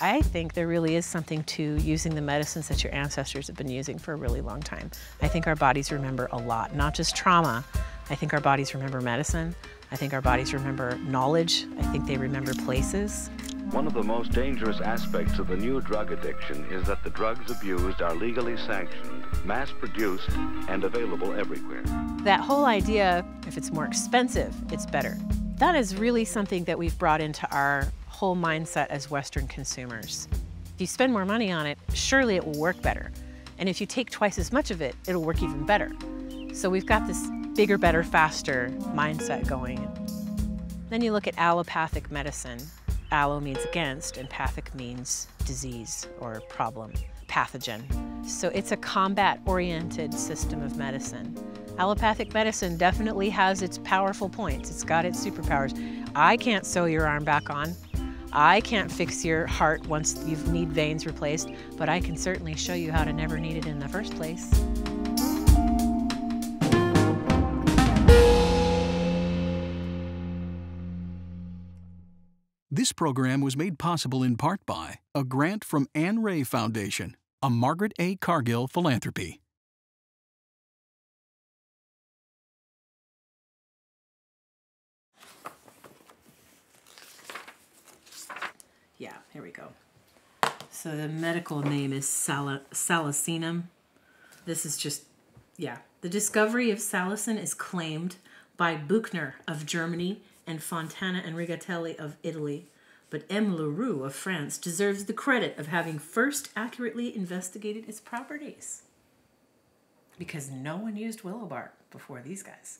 I think there really is something to using the medicines that your ancestors have been using for a really long time. I think our bodies remember a lot, not just trauma. I think our bodies remember medicine. I think our bodies remember knowledge. I think they remember places. One of the most dangerous aspects of the new drug addiction is that the drugs abused are legally sanctioned, mass produced, and available everywhere. That whole idea, if it's more expensive, it's better. That is really something that we've brought into our whole mindset as Western consumers. If you spend more money on it, surely it will work better. And if you take twice as much of it, it'll work even better. So we've got this bigger, better, faster mindset going. Then you look at allopathic medicine. Allo means against, and pathic means disease or problem, pathogen. So it's a combat-oriented system of medicine. Allopathic medicine definitely has its powerful points. It's got its superpowers. I can't sew your arm back on. I can't fix your heart once you need veins replaced, but I can certainly show you how to never need it in the first place. This program was made possible in part by a grant from Anne Ray Foundation, a Margaret A. Cargill philanthropy. Yeah, here we go. So the medical name is sal- salicinum. This is just, yeah. The discovery of salicin is claimed by Buchner of Germany and Fontana and Rigatelli of Italy. But M. Leroux of France deserves the credit of having first accurately investigated its properties. Because no one used willow bark before these guys.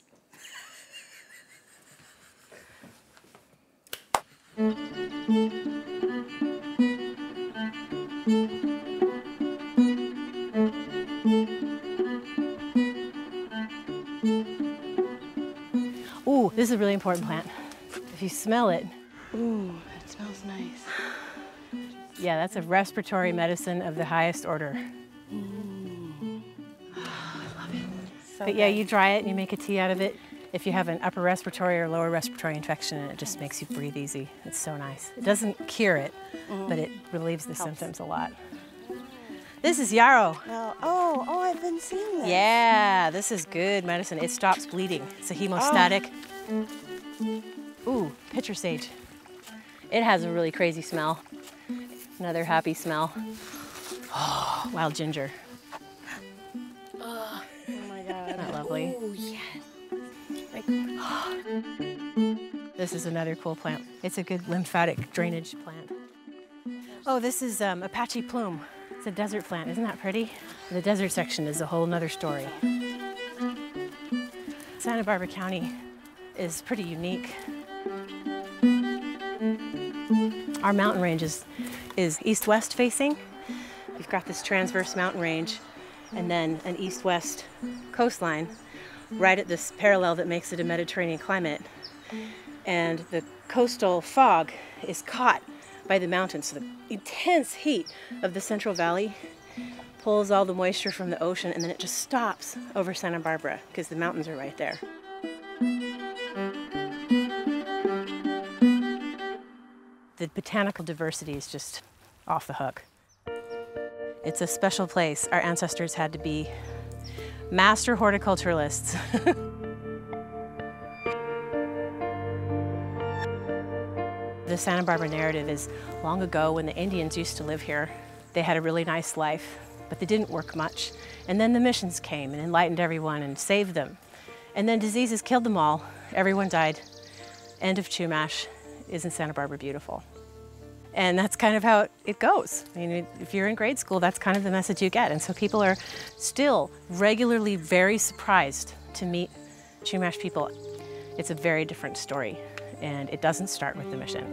this is a really important plant. If you smell it, Ooh, it smells nice. yeah, that's a respiratory medicine of the highest order. So But yeah, you dry it and you make a tea out of it. If you have an upper respiratory or lower respiratory infection, it just makes you breathe easy. It's so nice. It doesn't cure it, but it mm-hmm. relieves the symptoms a lot. This is yarrow. Well, oh, oh, I've been seeing this. Yeah, this is good medicine. It stops bleeding. It's a hemostatic. Oh. Ooh, pitcher sage. It has a really crazy smell. Another happy smell. Oh, wild ginger. Oh my god. Isn't that lovely? Oh yes. This is another cool plant. It's a good lymphatic drainage plant. Oh, this is um, Apache plume. It's a desert plant. Isn't that pretty? The desert section is a whole nother story. Santa Barbara County is pretty unique. Our mountain range is, is east-west facing. We've got this transverse mountain range and then an east-west coastline right at this parallel that makes it a Mediterranean climate. And the coastal fog is caught by the mountains. So the intense heat of the Central Valley pulls all the moisture from the ocean and then it just stops over Santa Barbara because the mountains are right there. The botanical diversity is just off the hook. It's a special place. Our ancestors had to be master horticulturalists. the Santa Barbara narrative is long ago when the Indians used to live here. They had a really nice life, but they didn't work much. And then the missions came and enlightened everyone and saved them. And then diseases killed them all. Everyone died. End of Chumash. Isn't Santa Barbara beautiful? And that's kind of how it goes. I mean, if you're in grade school, that's kind of the message you get. And so people are still regularly very surprised to meet Chumash people. It's a very different story, and it doesn't start with the mission.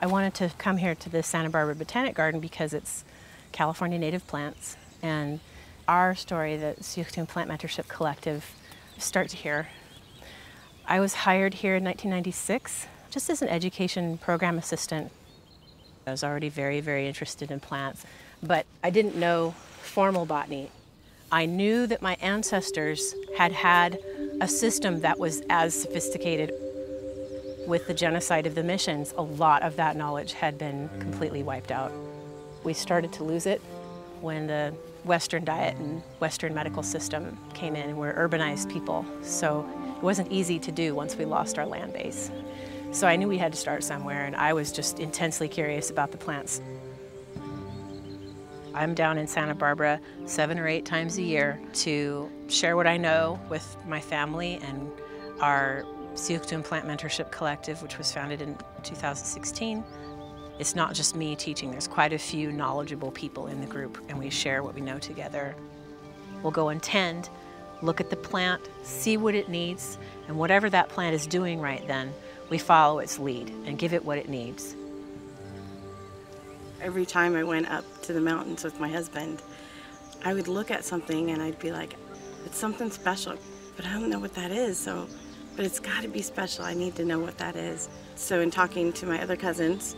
I wanted to come here to the Santa Barbara Botanic Garden because it's California native plants and our story, the Syuxtun Plant Mentorship Collective, starts here. I was hired here in 1996 just as an education program assistant. I was already very, very interested in plants, but I didn't know formal botany. I knew that my ancestors had had a system that was as sophisticated with the genocide of the missions, a lot of that knowledge had been completely wiped out. We started to lose it when the Western diet and Western medical system came in. We're urbanized people, so it wasn't easy to do once we lost our land base. So I knew we had to start somewhere, and I was just intensely curious about the plants. I'm down in Santa Barbara seven or eight times a year to share what I know with my family and our Syuxtun Plant Mentorship Collective, which was founded in 2016. It's not just me teaching, there's quite a few knowledgeable people in the group, and we share what we know together. We'll go and tend, look at the plant, see what it needs, and whatever that plant is doing right then, we follow its lead and give it what it needs. Every time I went up to the mountains with my husband, I would look at something and I'd be like, it's something special, but I don't know what that is, so but it's got to be special. I need to know what that is. So in talking to my other cousins,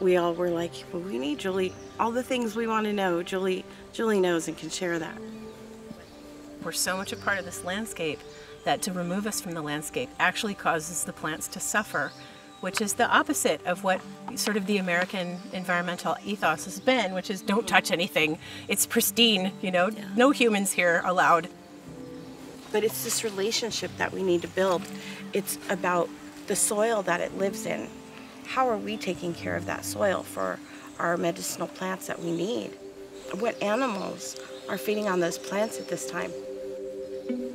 we all were like, well, we need Julie, all the things we want to know, Julie, Julie knows and can share that. We're so much a part of this landscape that to remove us from the landscape actually causes the plants to suffer, which is the opposite of what sort of the American environmental ethos has been, which is don't touch anything. It's pristine, you know, yeah. no humans here allowed but it's this relationship that we need to build. It's about the soil that it lives in. How are we taking care of that soil for our medicinal plants that we need? What animals are feeding on those plants at this time?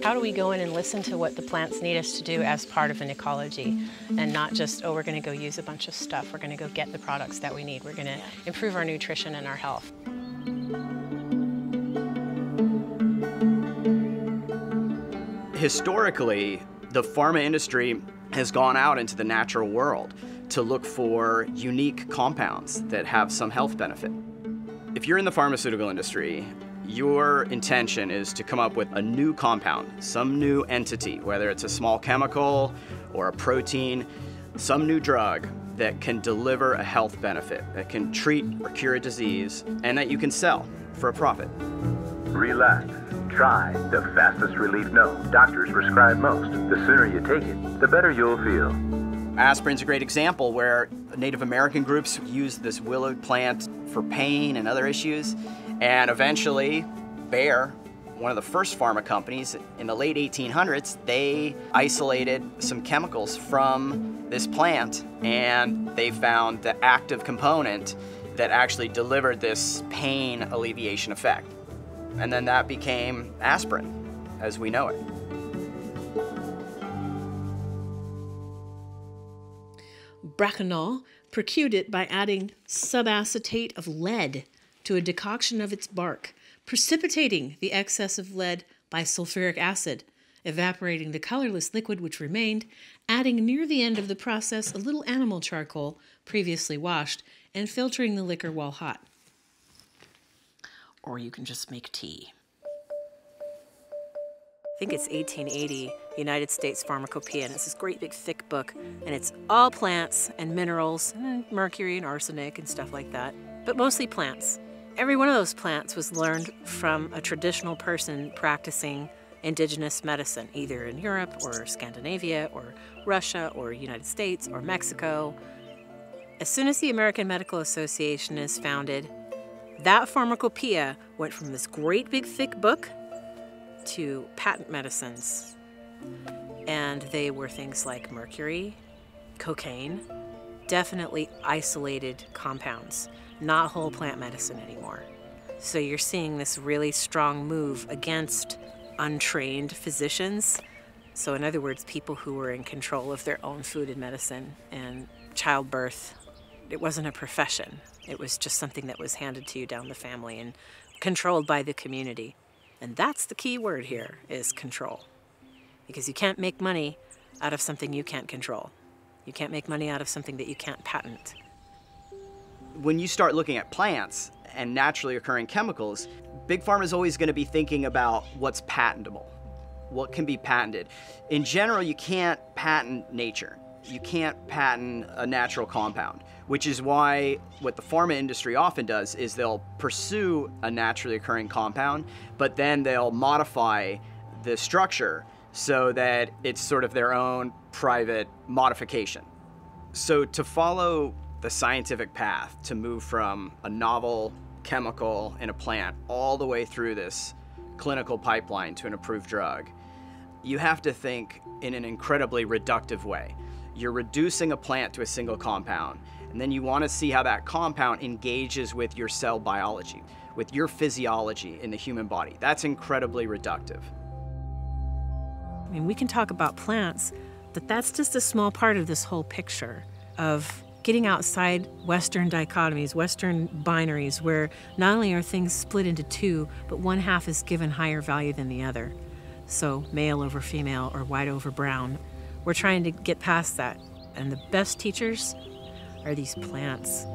How do we go in and listen to what the plants need us to do as part of an ecology and not just, oh, we're going to go use a bunch of stuff. We're going to go get the products that we need. We're going to improve our nutrition and our health. historically, the pharma industry has gone out into the natural world to look for unique compounds that have some health benefit. If you're in the pharmaceutical industry, your intention is to come up with a new compound, some new entity, whether it's a small chemical or a protein, some new drug that can deliver a health benefit, that can treat or cure a disease, and that you can sell for a profit. Relax. Try the fastest relief known. Doctors prescribe most. The sooner you take it, the better you'll feel. Aspirin's a great example where Native American groups used this willow plant for pain and other issues. And eventually, Bayer, one of the first pharma companies in the late 1800s, they isolated some chemicals from this plant and they found the active component that actually delivered this pain alleviation effect and then that became aspirin as we know it. Braconnot procured it by adding subacetate of lead to a decoction of its bark, precipitating the excess of lead by sulfuric acid, evaporating the colorless liquid which remained, adding near the end of the process a little animal charcoal previously washed, and filtering the liquor while hot or you can just make tea. I think it's 1880, United States Pharmacopoeia, and it's this great big thick book, and it's all plants and minerals, and mercury and arsenic and stuff like that, but mostly plants. Every one of those plants was learned from a traditional person practicing indigenous medicine, either in Europe or Scandinavia or Russia or United States or Mexico. As soon as the American Medical Association is founded, that pharmacopoeia went from this great big thick book to patent medicines. And they were things like mercury, cocaine, definitely isolated compounds, not whole plant medicine anymore. So you're seeing this really strong move against untrained physicians. So, in other words, people who were in control of their own food and medicine and childbirth. It wasn't a profession, it was just something that was handed to you down the family and controlled by the community. And that's the key word here is control. Because you can't make money out of something you can't control. You can't make money out of something that you can't patent. When you start looking at plants and naturally occurring chemicals, Big Pharma is always going to be thinking about what's patentable, what can be patented. In general, you can't patent nature. You can't patent a natural compound which is why what the pharma industry often does is they'll pursue a naturally occurring compound, but then they'll modify the structure so that it's sort of their own private modification. So, to follow the scientific path to move from a novel chemical in a plant all the way through this clinical pipeline to an approved drug, you have to think in an incredibly reductive way. You're reducing a plant to a single compound, and then you want to see how that compound engages with your cell biology, with your physiology in the human body. That's incredibly reductive. I mean, we can talk about plants, but that's just a small part of this whole picture of getting outside Western dichotomies, Western binaries, where not only are things split into two, but one half is given higher value than the other. So, male over female or white over brown. We're trying to get past that. And the best teachers are these plants.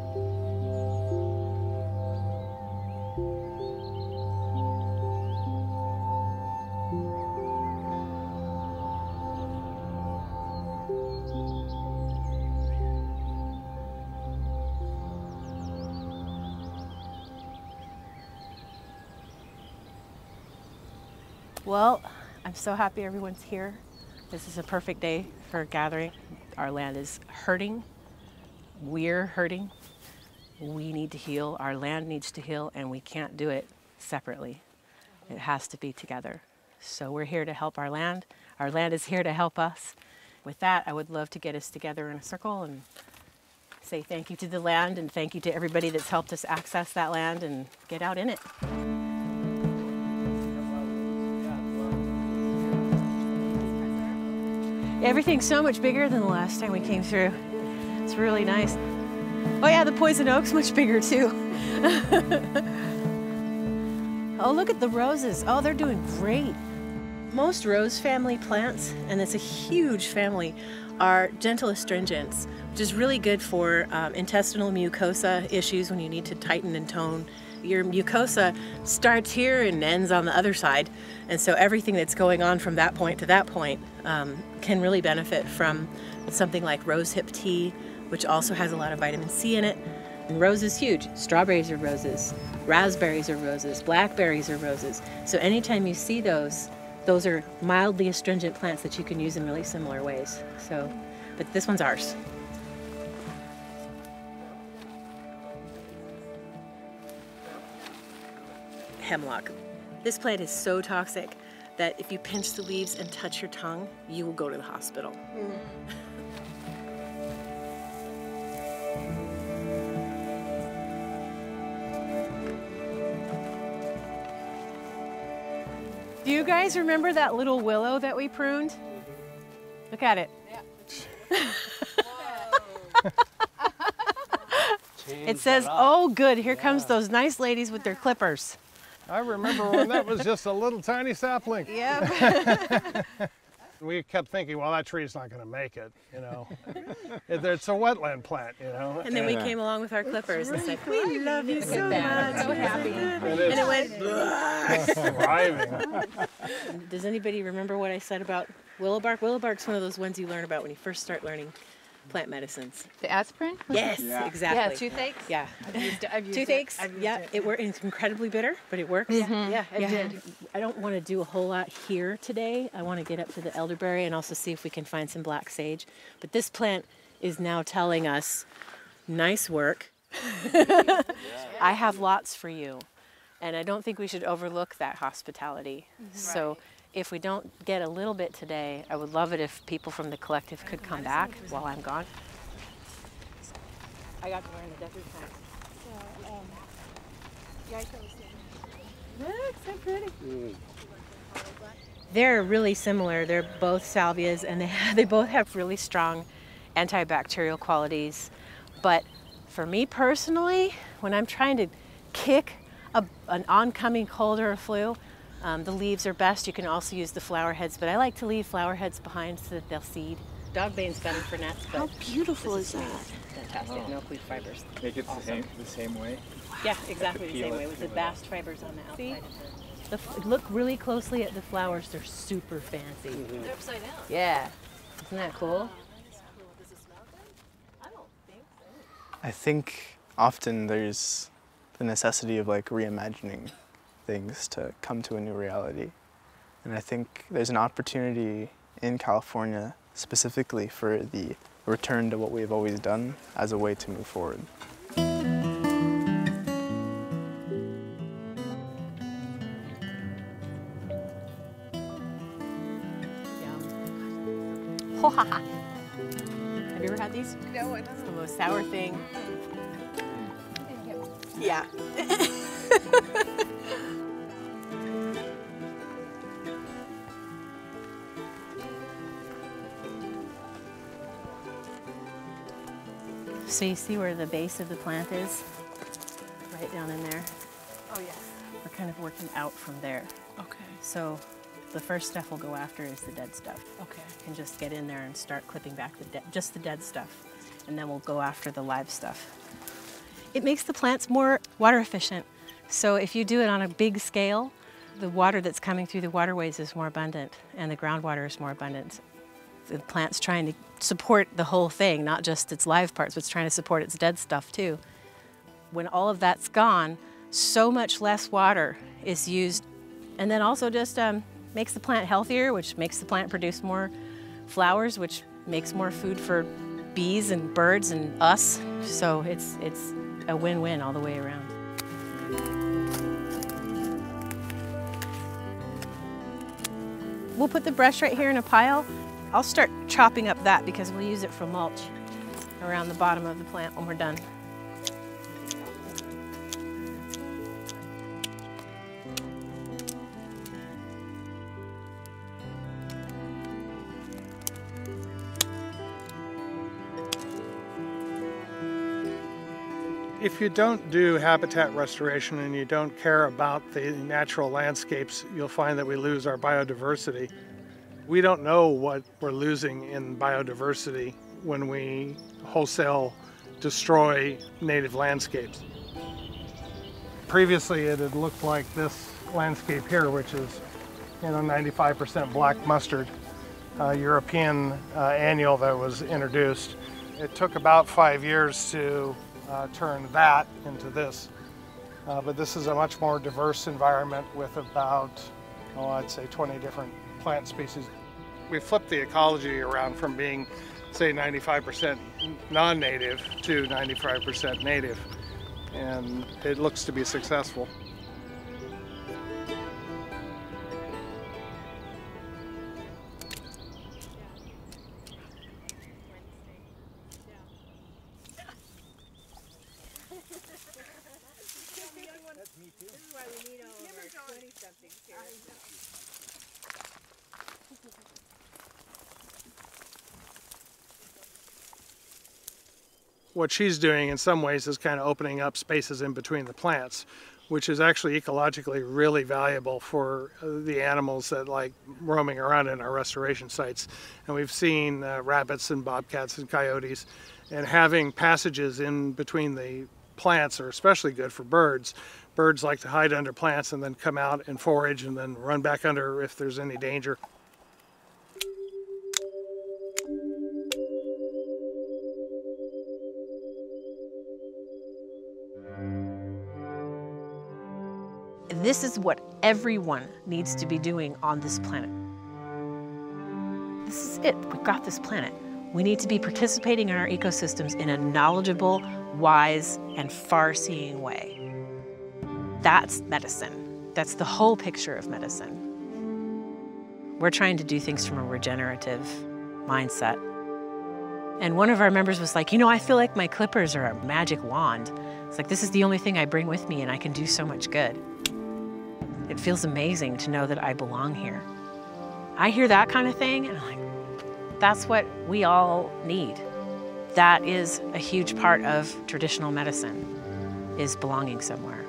So happy everyone's here. This is a perfect day for gathering. Our land is hurting. We're hurting. We need to heal. Our land needs to heal, and we can't do it separately. It has to be together. So we're here to help our land. Our land is here to help us. With that, I would love to get us together in a circle and say thank you to the land and thank you to everybody that's helped us access that land and get out in it. Everything's so much bigger than the last time we came through. It's really nice. Oh yeah, the poison oak's much bigger too. oh, look at the roses. Oh, they're doing great. Most rose family plants, and it's a huge family, are gentle astringents, which is really good for um, intestinal mucosa issues when you need to tighten and tone your mucosa starts here and ends on the other side. And so everything that's going on from that point to that point um, can really benefit from something like rosehip tea, which also has a lot of vitamin C in it. And rose is huge. Strawberries are roses, raspberries are roses, blackberries are roses. So anytime you see those, those are mildly astringent plants that you can use in really similar ways. So, but this one's ours. Hemlock. This plant is so toxic that if you pinch the leaves and touch your tongue, you will go to the hospital. Mm. Do you guys remember that little willow that we pruned? Look at it. Yeah. it says, oh good, here yeah. comes those nice ladies with their clippers. I remember when that was just a little tiny sapling. Yep. we kept thinking, well, that tree's not going to make it, you know. it's a wetland plant, you know. And then we came along with our clippers and said, we love you so much. So happy. And, and it went, thriving. Does anybody remember what I said about willow bark? Willow bark's one of those ones you learn about when you first start learning plant medicines. The aspirin? Yes, yeah. exactly. Yeah, toothaches? Yeah. I've used. I've used toothaches, it. yeah, it. it works. It's incredibly bitter, but it works. Mm -hmm. Yeah, it yeah. did. I don't want to do a whole lot here today. I want to get up to the elderberry and also see if we can find some black sage. But this plant is now telling us, nice work. I have lots for you. And I don't think we should overlook that hospitality. Mm -hmm. So if we don't get a little bit today, I would love it if people from the collective could come back while I'm gone. I got to learn the desert plants. So, um, yeah, Look, so pretty. Mm. They're really similar. They're both salvias, and they have, they both have really strong antibacterial qualities. But for me personally, when I'm trying to kick a, an oncoming cold or a flu, um, the leaves are best. You can also use the flower heads, but I like to leave flower heads behind so that they'll seed. Dog bane's better for nuts. How beautiful is, is that? Fantastic, oh. milkweed fibers. Make it awesome. the, same, the same way? Yeah, exactly the same way with the bast fibers on the outside. The look really closely at the flowers. They're super fancy. Mm -hmm. They're upside down. Yeah. Isn't that cool? I think often there's the necessity of like reimagining things to come to a new reality. And I think there's an opportunity in California specifically for the return to what we've always done as a way to move forward. Have you ever had these? No, It's the most sour thing. Yeah. So you see where the base of the plant is? Right down in there. Oh yes. We're kind of working out from there. Okay. So the first stuff we'll go after is the dead stuff. Okay. And just get in there and start clipping back the dead, just the dead stuff. And then we'll go after the live stuff. It makes the plants more water efficient. So if you do it on a big scale, the water that's coming through the waterways is more abundant and the groundwater is more abundant. The plant's trying to support the whole thing, not just its live parts, but it's trying to support its dead stuff too. When all of that's gone, so much less water is used. And then also just um, makes the plant healthier, which makes the plant produce more flowers, which makes more food for bees and birds and us. So it's, it's a win-win all the way around. We'll put the brush right here in a pile. I'll start chopping up that because we'll use it for mulch around the bottom of the plant when we're done. If you don't do habitat restoration and you don't care about the natural landscapes, you'll find that we lose our biodiversity. We don't know what we're losing in biodiversity when we wholesale destroy native landscapes. Previously, it had looked like this landscape here, which is, you know, 95% black mustard, uh, European uh, annual that was introduced. It took about five years to uh, turn that into this. Uh, but this is a much more diverse environment with about, oh, I'd say 20 different plant species. We flipped the ecology around from being, say, 95% non-native to 95% native, and it looks to be successful. What she's doing in some ways is kind of opening up spaces in between the plants, which is actually ecologically really valuable for uh, the animals that like roaming around in our restoration sites. And we've seen uh, rabbits and bobcats and coyotes, and having passages in between the plants are especially good for birds. Birds like to hide under plants and then come out and forage and then run back under if there's any danger. This is what everyone needs to be doing on this planet. This is it. We've got this planet. We need to be participating in our ecosystems in a knowledgeable, wise, and far seeing way. That's medicine. That's the whole picture of medicine. We're trying to do things from a regenerative mindset. And one of our members was like, You know, I feel like my clippers are a magic wand. It's like, this is the only thing I bring with me, and I can do so much good. It feels amazing to know that I belong here. I hear that kind of thing, and I'm like, that's what we all need. That is a huge part of traditional medicine, is belonging somewhere.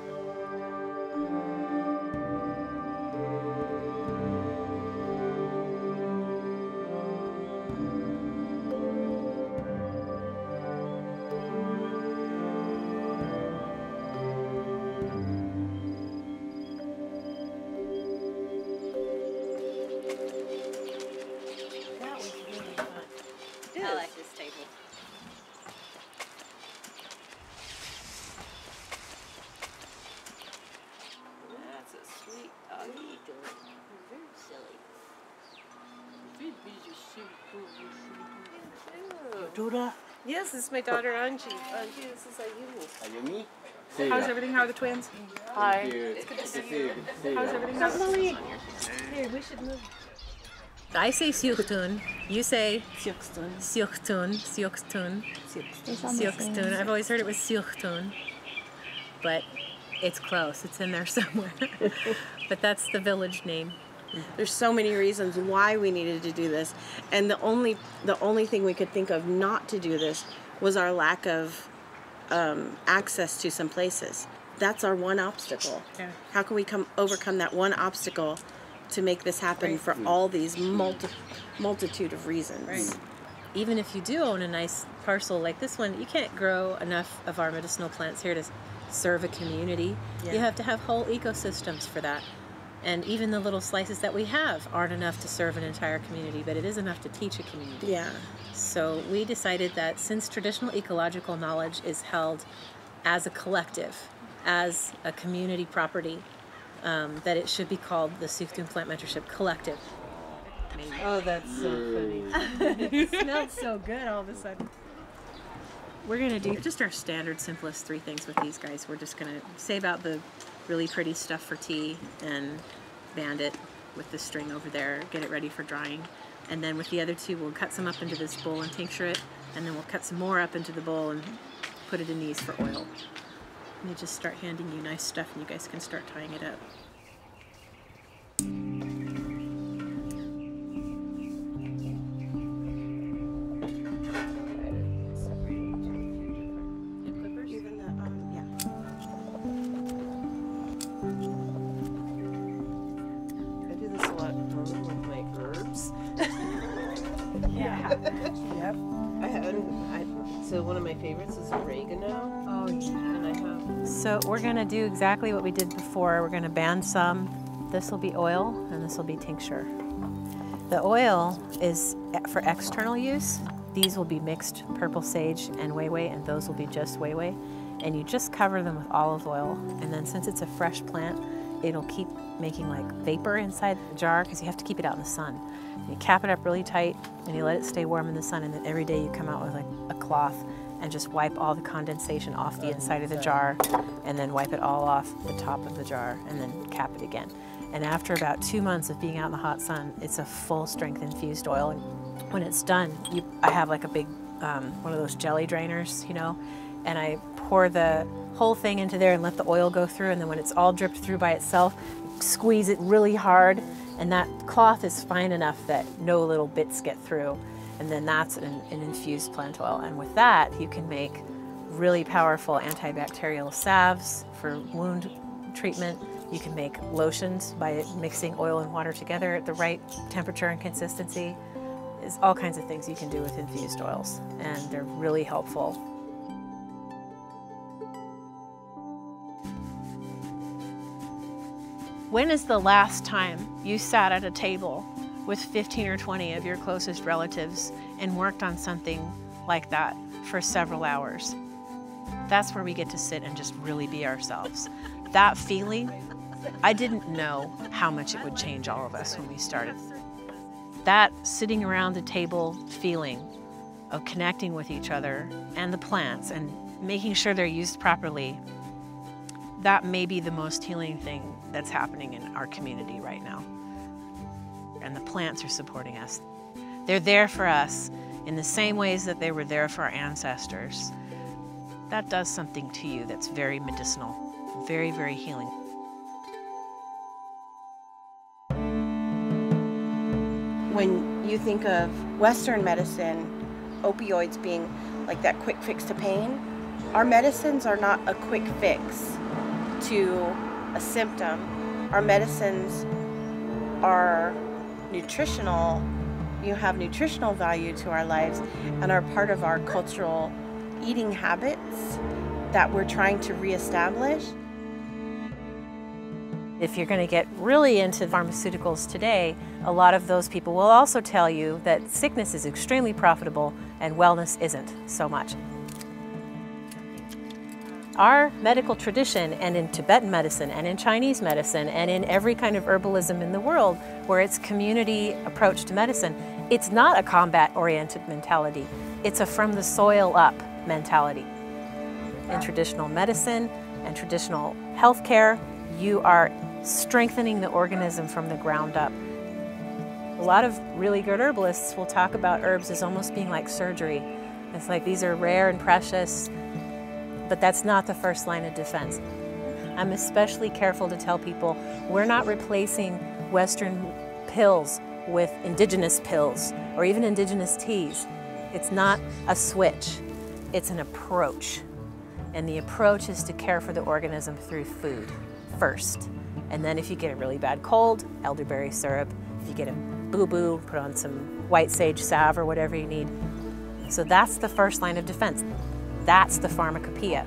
Dora? Yes, this is my daughter Angie. Angie, this is Ayumi. Ayumi? How's everything? How are the twins? Hi. It's good to see you. How's everything? How's Lily? Here, we should move. I say Siuchtun. You say Siuchtun. Siuchtun. Siuchtun. Siuchtun. I've always heard it was Siuchtun, but it's close. It's in there somewhere. but that's the village name. There's so many reasons why we needed to do this, and the only the only thing we could think of not to do this was our lack of um, access to some places. That's our one obstacle. Yeah. How can we come overcome that one obstacle to make this happen for all these multi, multitude of reasons? Right. Even if you do own a nice parcel like this one, you can't grow enough of our medicinal plants here to serve a community. You have to have whole ecosystems for that. And even the little slices that we have aren't enough to serve an entire community, but it is enough to teach a community. Yeah. So we decided that since traditional ecological knowledge is held as a collective, as a community property, um, that it should be called the Syuxtun Plant Mentorship Collective. Oh, that's so funny. it smells so good all of a sudden. We're gonna do just our standard simplest three things with these guys. We're just gonna save out the really pretty stuff for tea and band it with the string over there, get it ready for drying. And then with the other two, we'll cut some up into this bowl and tincture it, and then we'll cut some more up into the bowl and put it in these for oil. Let me just start handing you nice stuff and you guys can start tying it up. Exactly what we did before. We're gonna band some. This will be oil and this will be tincture. The oil is for external use. These will be mixed purple sage and weiwei, and those will be just weiwei. And you just cover them with olive oil, and then since it's a fresh plant, it'll keep making like vapor inside the jar because you have to keep it out in the sun. You cap it up really tight, and you let it stay warm in the sun, and then every day you come out with like a cloth and just wipe all the condensation off the inside of the jar, and then wipe it all off the top of the jar, and then cap it again. And after about two months of being out in the hot sun, it's a full strength infused oil. And when it's done, you, I have like a big, um, one of those jelly drainers, you know, and I pour the whole thing into there and let the oil go through. And then when it's all dripped through by itself, squeeze it really hard. And that cloth is fine enough that no little bits get through. And then that's an, an infused plant oil. And with that, you can make really powerful antibacterial salves for wound treatment. You can make lotions by mixing oil and water together at the right temperature and consistency. There's all kinds of things you can do with infused oils, and they're really helpful. When is the last time you sat at a table with 15 or 20 of your closest relatives and worked on something like that for several hours? That's where we get to sit and just really be ourselves. That feeling, I didn't know how much it would change all of us when we started. That sitting around the table feeling of connecting with each other and the plants and making sure they're used properly, that may be the most healing thing that's happening in our community right now. And the plants are supporting us. They're there for us in the same ways that they were there for our ancestors. That does something to you that's very medicinal, very, very healing. when you think of Western medicine, opioids being like that quick fix to pain, our medicines are not a quick fix to a symptom. Our medicines are nutritional, you have nutritional value to our lives and are part of our cultural eating habits that we're trying to reestablish. If you're going to get really into pharmaceuticals today, a lot of those people will also tell you that sickness is extremely profitable and wellness isn't so much. Our medical tradition, and in Tibetan medicine, and in Chinese medicine, and in every kind of herbalism in the world, where it's community approach to medicine, It's not a combat-oriented mentality. It's a from the soil up mentality. In traditional medicine and traditional healthcare, you are strengthening the organism from the ground up. A lot of really good herbalists will talk about herbs as almost being like surgery. It's like these are rare and precious, but that's not the first line of defense. I'm especially careful to tell people we're not replacing Western pills with indigenous pills or even indigenous teas. It's not a switch, it's an approach. And the approach is to care for the organism through food first. And then if you get a really bad cold, elderberry syrup. If you get a boo-boo, put on some white sage salve or whatever you need. So that's the first line of defense. That's the pharmacopoeia.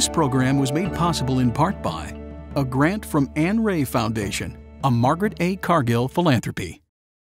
This program was made possible in part by a grant from Anne Ray Foundation, a Margaret A. Cargill philanthropy.